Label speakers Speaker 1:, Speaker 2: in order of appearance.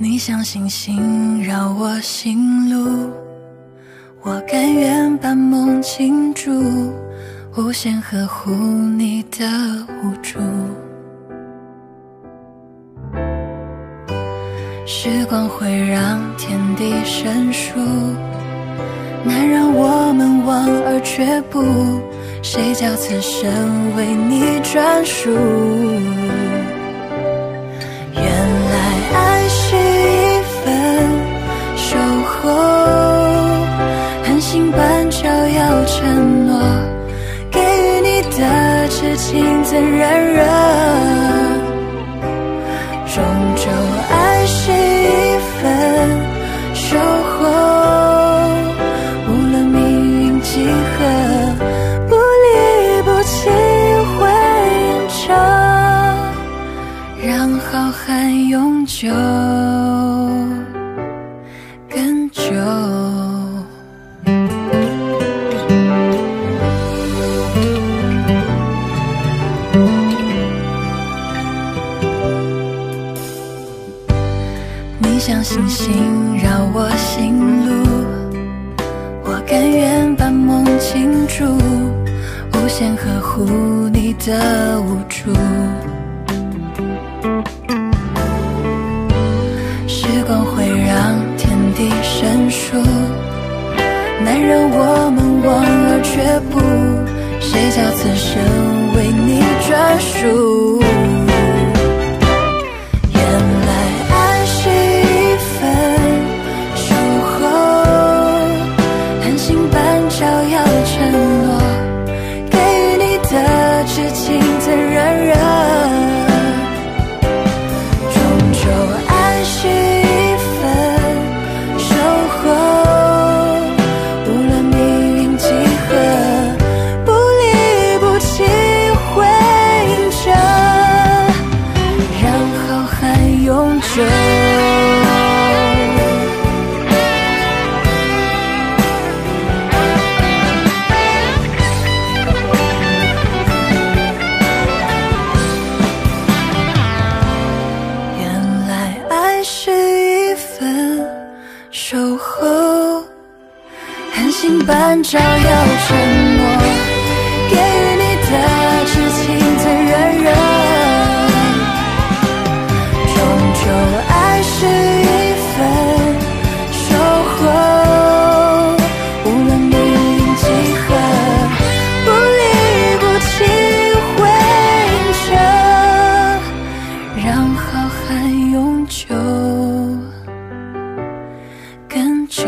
Speaker 1: 你像星星绕我心路，我甘愿把梦倾注，无限呵护你的无助。时光会让天地生疏，难让我们望而却步。谁叫此生为你专属？痴情怎燃热？终究爱是一份守候，无论命运几何，不离不弃会永久，让浩瀚永久星星绕我心路，我甘愿把梦倾注，无限呵护你的无助。时光会让天地生疏，难让我们望而却步。谁叫此生为你专属？照耀着半照耀沉默，给予你的痴情最软人。终究爱是一份守候，无论命运几何，不离不弃会着，让浩瀚永久更久。